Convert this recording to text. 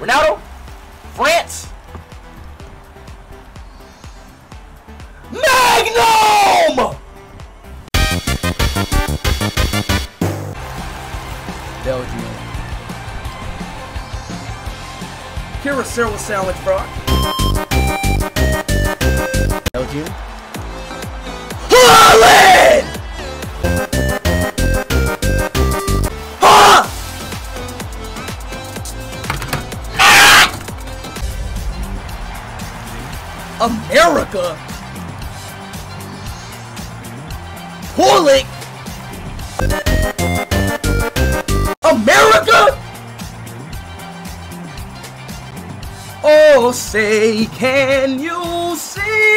Ronaldo. France. Magnum! Belgium. Carousel sandwich, bro. America? Pulling? America? Oh, say, can you see?